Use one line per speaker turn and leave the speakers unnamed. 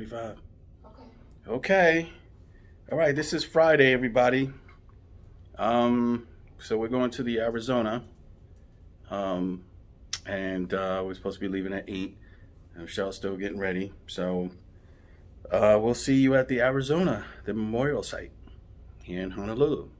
35.
Okay.
Okay. All right, this is Friday, everybody. Um, so we're going to the Arizona. Um, and uh, we're supposed to be leaving at 8. Uh, Rochelle's still getting ready. So uh, we'll see you at the Arizona, the memorial site here in Honolulu.